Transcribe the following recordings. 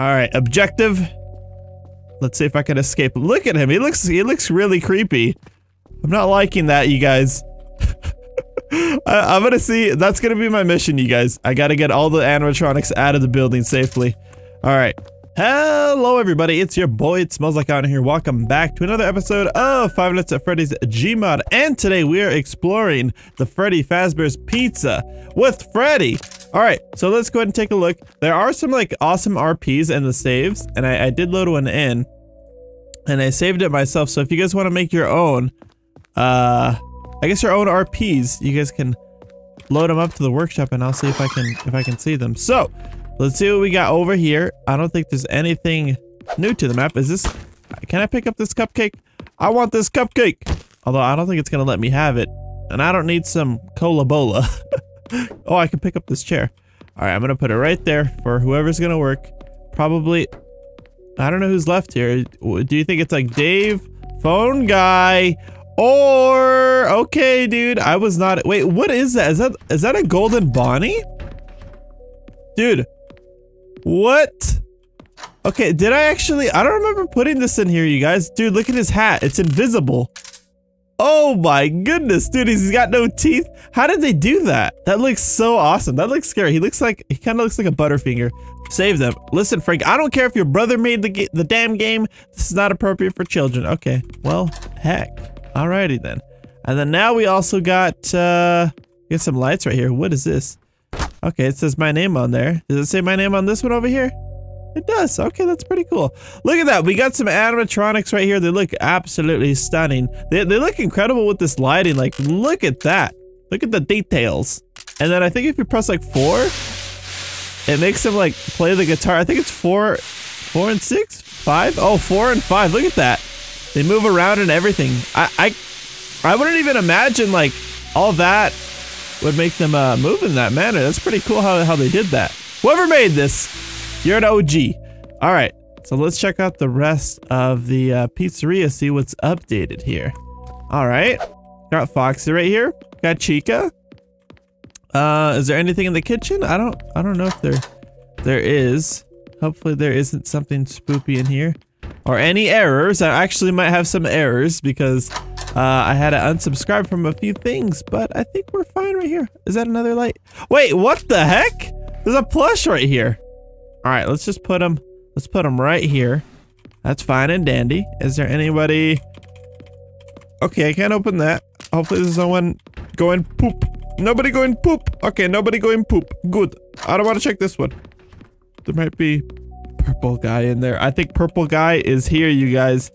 All right, objective. Let's see if I can escape. Look at him. He looks he looks really creepy. I'm not liking that, you guys. I, am gonna see. That's gonna be my mission, you guys. I gotta get all the animatronics out of the building safely. All right. Hello, everybody. It's your boy. It smells like out here. Welcome back to another episode of Five Nights at Freddy's Gmod. And today we are exploring the Freddy Fazbear's Pizza with Freddy. All right, so let's go ahead and take a look. There are some like awesome RPs in the saves, and I, I did load one in, and I saved it myself. So if you guys want to make your own, uh, I guess your own RPs, you guys can load them up to the workshop, and I'll see if I can if I can see them. So let's see what we got over here. I don't think there's anything new to the map. Is this? Can I pick up this cupcake? I want this cupcake. Although I don't think it's gonna let me have it, and I don't need some cola bola. oh, I can pick up this chair. All right, I'm gonna put it right there for whoever's gonna work. Probably, I don't know who's left here. Do you think it's like Dave, phone guy, or okay, dude? I was not. Wait, what is that? Is that is that a golden Bonnie? Dude, what? Okay, did I actually? I don't remember putting this in here, you guys. Dude, look at his hat. It's invisible. Oh my goodness, dude, he's got no teeth. How did they do that? That looks so awesome. That looks scary. He looks like, he kind of looks like a Butterfinger. Save them. Listen, Frank, I don't care if your brother made the, the damn game. This is not appropriate for children. Okay, well, heck. Alrighty then. And then now we also got, uh, get some lights right here. What is this? Okay, it says my name on there. Does it say my name on this one over here? It does. Okay, that's pretty cool. Look at that. We got some animatronics right here. They look absolutely stunning. They, they look incredible with this lighting. Like, look at that. Look at the details. And then I think if you press like four, it makes them like play the guitar. I think it's four, four and six, five. Oh, four and five. Look at that. They move around and everything. I, I, I wouldn't even imagine like all that would make them uh, move in that manner. That's pretty cool how, how they did that. Whoever made this, you're an OG. All right, so let's check out the rest of the uh, pizzeria, see what's updated here. All right, got Foxy right here. Got Chica. Uh, is there anything in the kitchen? I don't, I don't know if there, there is. Hopefully there isn't something spoopy in here. Or any errors. I actually might have some errors because uh, I had to unsubscribe from a few things, but I think we're fine right here. Is that another light? Wait, what the heck? There's a plush right here. All right, let's just put them. Let's put them right here. That's fine and dandy. Is there anybody? Okay, I can't open that. Hopefully there's no one going poop. Nobody going poop. Okay, nobody going poop. Good. I don't want to check this one. There might be purple guy in there. I think purple guy is here, you guys.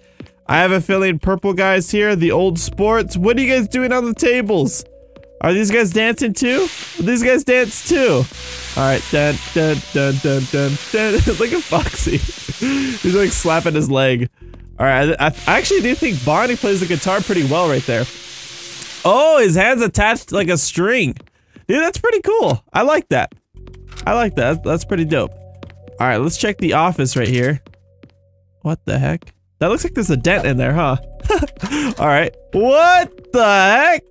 I have a feeling purple guy's here. The old sports. What are you guys doing on the tables? Are these guys dancing too? These guys dance too. All right, dun dun dun dun dun dun. Look at Foxy. He's like slapping his leg. All right, I, I, actually do think Bonnie plays the guitar pretty well right there. Oh, his hands attached like a string. Dude, that's pretty cool. I like that. I like that. That's pretty dope. All right, let's check the office right here. What the heck? That looks like there's a dent in there, huh? All right. What the heck?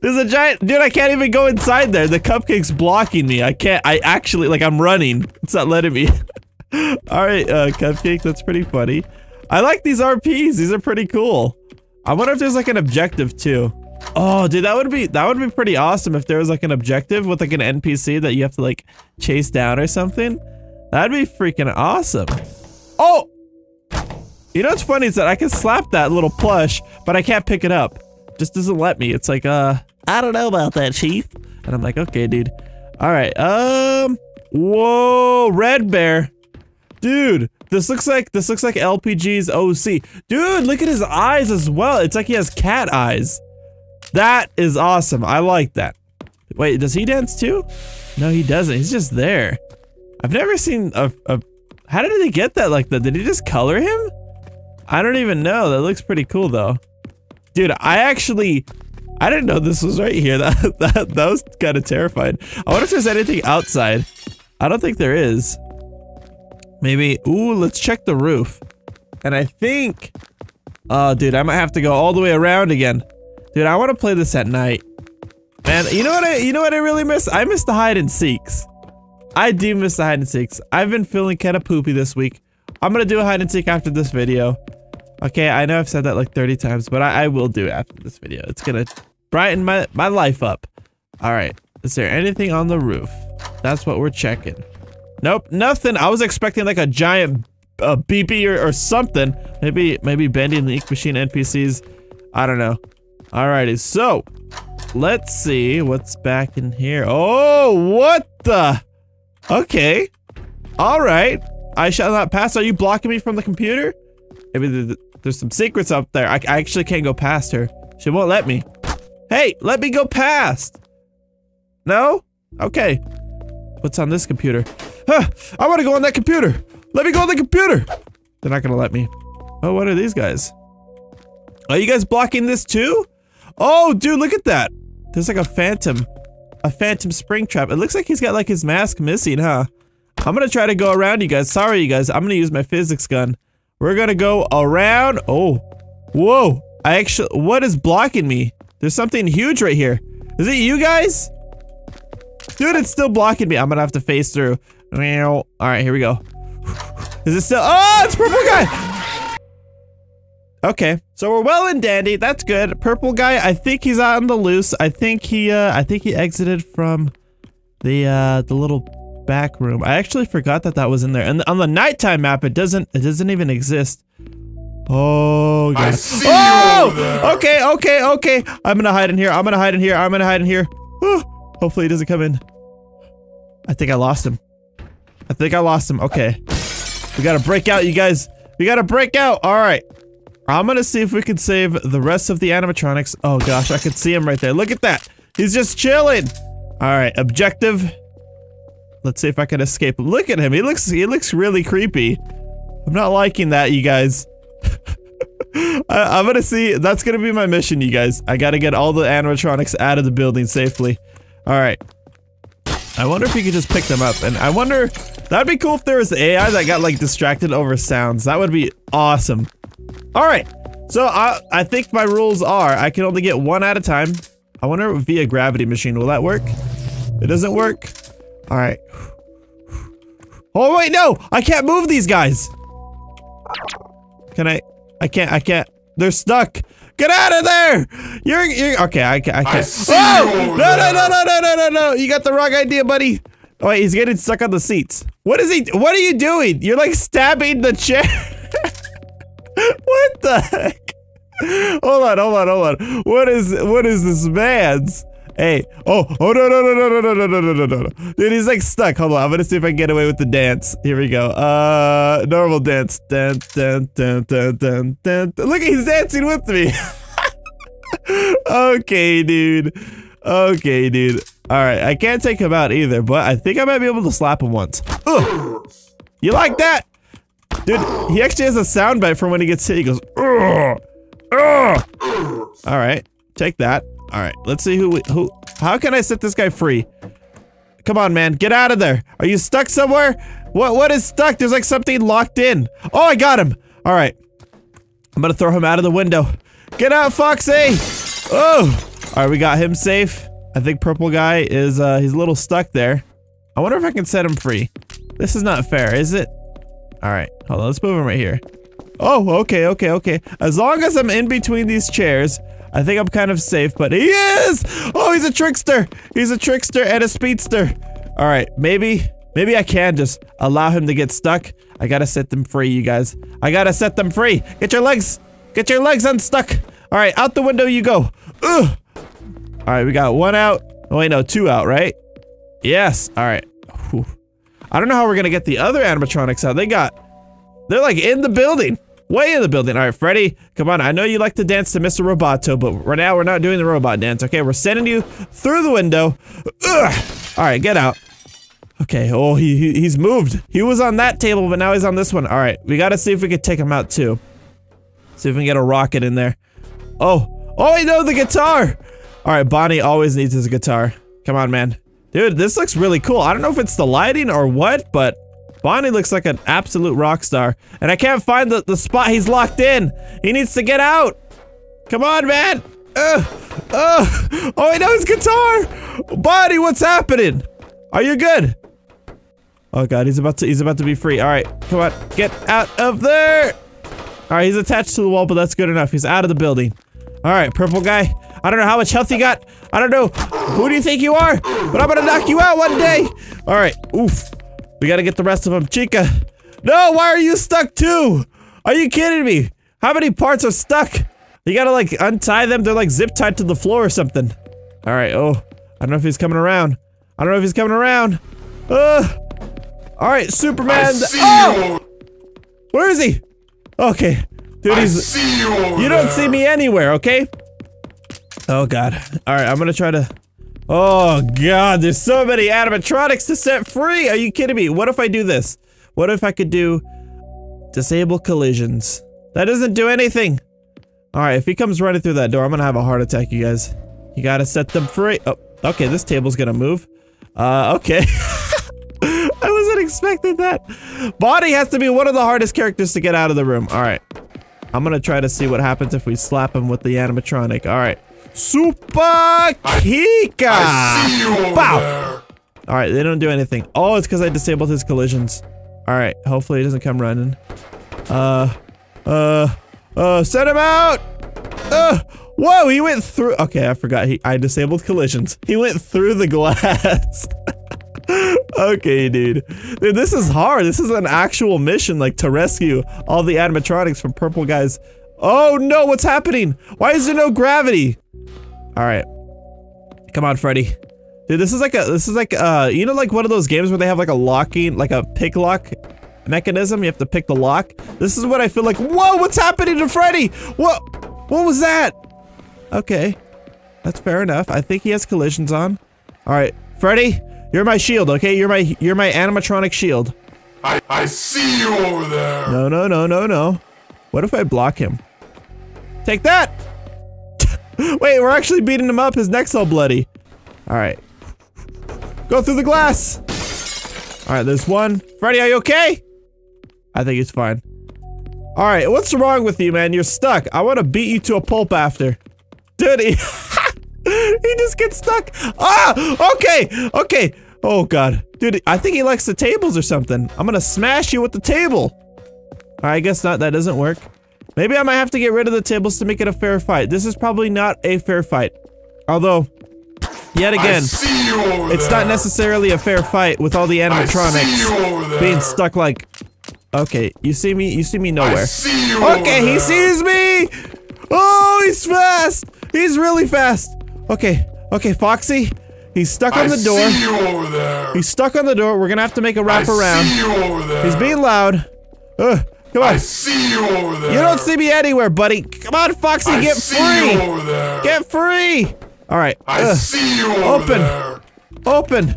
There's a giant- Dude, I can't even go inside there. The cupcake's blocking me. I can't- I actually- Like, I'm running. It's not letting me. Alright, uh, cupcake, that's pretty funny. I like these RPs. These are pretty cool. I wonder if there's like an objective too. Oh, dude, that would be- that would be pretty awesome if there was like an objective with like an NPC that you have to like chase down or something. That'd be freaking awesome. Oh! You know what's funny is that I can slap that little plush, but I can't pick it up just doesn't let me. It's like, uh, I don't know about that, chief. And I'm like, okay, dude. All right. Um, whoa, red bear. Dude, this looks like, this looks like LPG's OC. Dude, look at his eyes as well. It's like he has cat eyes. That is awesome. I like that. Wait, does he dance too? No, he doesn't. He's just there. I've never seen a, a how did they get that like that? Did he just color him? I don't even know. That looks pretty cool though. Dude, I actually... I didn't know this was right here. That, that, that was kind of terrifying. I wonder if there's anything outside. I don't think there is. Maybe... Ooh, let's check the roof. And I think... Oh, dude, I might have to go all the way around again. Dude, I want to play this at night. Man, you know what I- you know what I really miss? I miss the hide and seeks. I do miss the hide and seeks. I've been feeling kind of poopy this week. I'm gonna do a hide and seek after this video. Okay, I know I've said that like 30 times, but I, I will do it after this video. It's gonna brighten my, my life up. All right, is there anything on the roof? That's what we're checking. Nope, nothing. I was expecting like a giant uh, beepy or, or something. Maybe, maybe Bendy and the Ink Machine NPCs. I don't know. Alrighty, so let's see what's back in here. Oh, what the? Okay. All right. I shall not pass. Are you blocking me from the computer? Maybe there's some secrets up there. I, I actually can't go past her. She won't let me. Hey, let me go past. No? Okay. What's on this computer? Huh, I want to go on that computer. Let me go on the computer. They're not going to let me. Oh, what are these guys? Are you guys blocking this too? Oh, dude, look at that. There's like a phantom. A phantom Springtrap. It looks like he's got like his mask missing, huh? I'm gonna try to go around you guys. Sorry, you guys. I'm gonna use my physics gun. We're gonna go around. Oh. Whoa. I actually- what is blocking me? There's something huge right here. Is it you guys? Dude, it's still blocking me. I'm gonna have to face through. Alright, here we go. Is it still- Oh, it's purple guy! Okay, so we're well and dandy. That's good. Purple guy, I think he's out on the loose. I think he, uh, I think he exited from the, uh, the little back room. I actually forgot that that was in there. And on the nighttime map, it doesn't, it doesn't even exist. Oh, God. oh! Okay, okay, okay. I'm gonna hide in here. I'm gonna hide in here. I'm gonna hide in here. hopefully he doesn't come in. I think I lost him. I think I lost him. Okay. We gotta break out, you guys. We gotta break out. All right. I'm gonna see if we can save the rest of the animatronics. Oh gosh, I can see him right there. Look at that. He's just chilling. All right, objective. Let's see if I can escape. Look at him. He looks he looks really creepy. I'm not liking that, you guys. I, am gonna see. That's gonna be my mission, you guys. I gotta get all the animatronics out of the building safely. All right. I wonder if you could just pick them up. And I wonder, that'd be cool if there was AI that got like distracted over sounds. That would be awesome. All right. So I, I think my rules are I can only get one at a time. I wonder via gravity machine, will that work? It doesn't work. All right. Oh wait, no, I can't move these guys. Can I? I can't, I can't. They're stuck. Get out of there! You're, you're, okay, I, I can't. I oh! No, no, no, no, no, no, no, no! You got the wrong idea, buddy. Oh wait, he's getting stuck on the seats. What is he, what are you doing? You're like stabbing the chair. what the heck? Hold on, hold on, hold on. What is what is this man's? Hey, oh, oh no, no, no, no, no, no, no, no, no, no, no. Dude, he's like stuck. Hold on, I'm gonna see if I can get away with the dance. Here we go. Uh, normal dance. Dun, dun, dun, dun, dun, dun. Look, he's dancing with me. okay, dude. Okay, dude. All right, I can't take him out either, but I think I might be able to slap him once. Ugh. You like that? Dude, he actually has a sound bite from when he gets hit. He goes, Ugh! Ugh! All right, take that. All right, let's see who, who, how can I set this guy free? Come on, man, get out of there. Are you stuck somewhere? What, what is stuck? There's like something locked in. Oh, I got him. All right, I'm gonna throw him out of the window. Get out, Foxy. Oh, all right, we got him safe. I think purple guy is, uh, he's a little stuck there. I wonder if I can set him free. This is not fair, is it? All right, hold on. Let's move him right here. Oh, okay, okay, okay. As long as I'm in between these chairs, I think I'm kind of safe, but he is! Oh, he's a trickster! He's a trickster and a speedster. All right, maybe, maybe I can just allow him to get stuck. I gotta set them free, you guys. I gotta set them free. Get your legs, get your legs unstuck. All right, out the window you go. Ugh. All right, we got one out. Oh, wait, no, two out, right? Yes, all right. I don't know how we're gonna get the other animatronics out. They got, they're like in the building. Way in the building. All right, Freddy, come on. I know you like to dance to Mr. Roboto, but right now we're not doing the robot dance, okay? We're sending you through the window. Ugh. All right, get out. Okay, oh, he, he he's moved. He was on that table, but now he's on this one. All right, we gotta see if we can take him out too. See if we can get a rocket in there. Oh, oh, I know the guitar. All right, Bonnie always needs his guitar. Come on, man. Dude, this looks really cool. I don't know if it's the lighting or what, but Bonnie looks like an absolute rock star. And I can't find the, the spot he's locked in. He needs to get out. Come on, man. Uh, uh, oh, I know his guitar. Bonnie, what's happening? Are you good? Oh god, he's about to he's about to be free. All right, come on, get out of there. All right, he's attached to the wall, but that's good enough. He's out of the building. All right, purple guy. I don't know how much health you got. I don't know. Who do you think you are? But I'm gonna knock you out one day. All right, oof. We gotta get the rest of them. Chica. No, why are you stuck too? Are you kidding me? How many parts are stuck? You gotta like untie them. They're like zip tied to the floor or something. All right. Oh, I don't know if he's coming around. I don't know if he's coming around. Uh. All right, Superman. oh, where is he? Okay, dude, he's. You, you don't see me anywhere. Okay. Oh god. All right, I'm gonna try to. Oh god, there's so many animatronics to set free. Are you kidding me? What if I do this? What if I could do disable collisions? That doesn't do anything. All right, if he comes running through that door, I'm gonna have a heart attack, you guys. You gotta set them free. Oh, okay, this table's gonna move. Uh, okay. I wasn't expecting that. Bonnie has to be one of the hardest characters to get out of the room. All right. I'm gonna try to see what happens if we slap him with the animatronic. All right. Super Kika! Bow! All right, they don't do anything. Oh, it's because I disabled his collisions. All right, hopefully he doesn't come running. Uh, uh, uh, send him out! Uh, whoa, he went through- Okay, I forgot. He I disabled collisions. He went through the glass. okay, dude. Dude, this is hard. This is an actual mission, like, to rescue all the animatronics from Purple Guy's- Oh no, what's happening? Why is there no gravity? Alright. Come on, Freddy. Dude, this is like a- this is like, uh, you know like one of those games where they have like a locking- like a pick lock mechanism? You have to pick the lock? This is what I feel like- Whoa, what's happening to Freddy? What? What was that? Okay. That's fair enough. I think he has collisions on. Alright. Freddy, you're my shield, okay? You're my- you're my animatronic shield. I, I see you over there. No, no, no, no, no. What if I block him? Take that! Wait, we're actually beating him up. His neck's all bloody. Alright. Go through the glass! Alright, there's one. Freddy, are you okay? I think he's fine. Alright, what's wrong with you, man? You're stuck. I want to beat you to a pulp after. Dude, he, he just gets stuck. Ah! Okay! Okay! Oh, God. Dude, I think he likes the tables or something. I'm gonna smash you with the table. I guess not. That doesn't work. Maybe I might have to get rid of the tables to make it a fair fight. This is probably not a fair fight. Although, yet again, see you over it's there. not necessarily a fair fight with all the I animatronics being stuck like... Okay, you see me? You see me nowhere. see Okay, he sees me! Oh, he's fast! He's really fast! Okay, okay, Foxy. He's stuck on I the door. see you over there. He's stuck on the door. We're gonna have to make a wrap around. over there. He's being loud. Ugh, come I on. see you over there. You don't see me anywhere, buddy. Come on, Foxy, I get see free! you over there. Get free! Alright. I ugh, see you over Open. there. Open.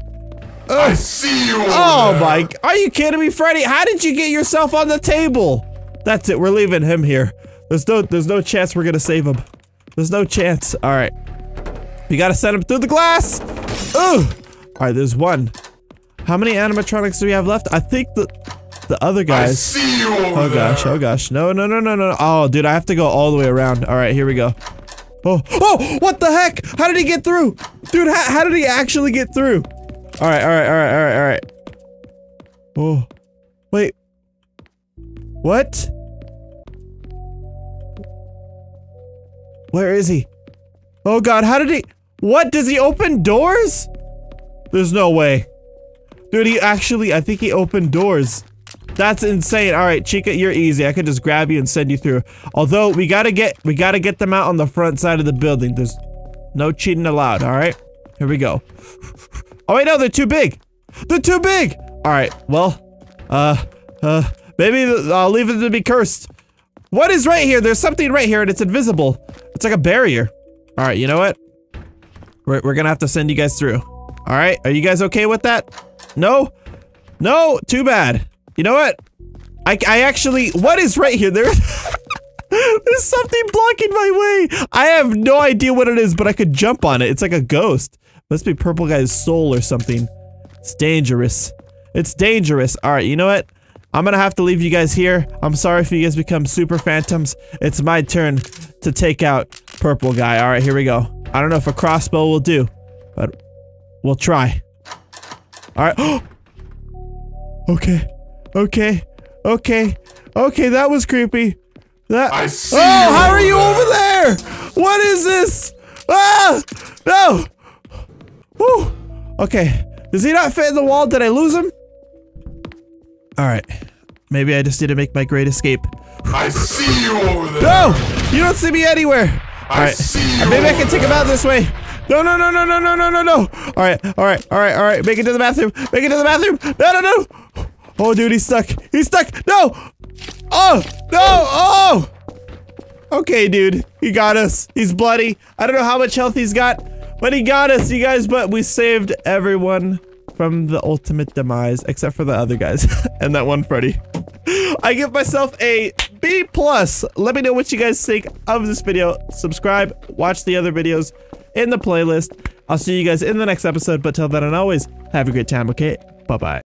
I see you over Oh there. my, are you kidding me, Freddy? How did you get yourself on the table? That's it, we're leaving him here. There's no, there's no chance we're gonna save him. There's no chance. Alright. We gotta send him through the glass! Ugh! Alright, there's one. How many animatronics do we have left? I think the, the other guys. see you oh, over Oh gosh, there. oh gosh. No, no, no, no, no. Oh, dude, I have to go all the way around. All right, here we go. Oh, oh, what the heck? How did he get through? Dude, how, how did he actually get through? All right, all right, all right, all right, all right. Oh, wait. What? Where is he? Oh god, how did he- What, does he open doors? There's no way. Dude, he actually- I think he opened doors. That's insane. All right, Chica, you're easy. I could just grab you and send you through. Although we gotta get we gotta get them out on the front side of the building. There's no cheating allowed. All right, here we go. Oh wait, no, they're too big. They're too big. All right, well, uh, uh, maybe I'll leave it to be cursed. What is right here? There's something right here, and it's invisible. It's like a barrier. All right, you know what? We're we're gonna have to send you guys through. All right, are you guys okay with that? No, no, too bad. You know what? I, I actually, what is right here? There, there's something blocking my way. I have no idea what it is, but I could jump on it. It's like a ghost. Must be purple guy's soul or something. It's dangerous. It's dangerous. All right, you know what? I'm gonna have to leave you guys here. I'm sorry if you guys become super phantoms. It's my turn to take out purple guy. All right, here we go. I don't know if a crossbow will do, but we'll try. All right. Okay. Okay. Okay. Okay, that was creepy. That I see Oh, how are you there. over there? What is this? Ah! No! Woo! Okay. Does he not fit in the wall? Did I lose him? Alright. Maybe I just need to make my great escape. I see you over there. No! You don't see me anywhere! I Alright. see you Maybe I can take him out this way. No, no, no, no, no, no, no, no, no. Alright, alright, alright, alright. Make it to the bathroom. Make it to the bathroom. No, no, no. Oh, dude, he's stuck. He's stuck. No! Oh! No! Oh! Okay, dude. He got us. He's bloody. I don't know how much health he's got, but he got us, you guys. But we saved everyone from the ultimate demise, except for the other guys and that one Freddy. I give myself a B plus. Let me know what you guys think of this video. Subscribe, watch the other videos in the playlist. I'll see you guys in the next episode. But till then and always, have a great time, okay? Bye-bye.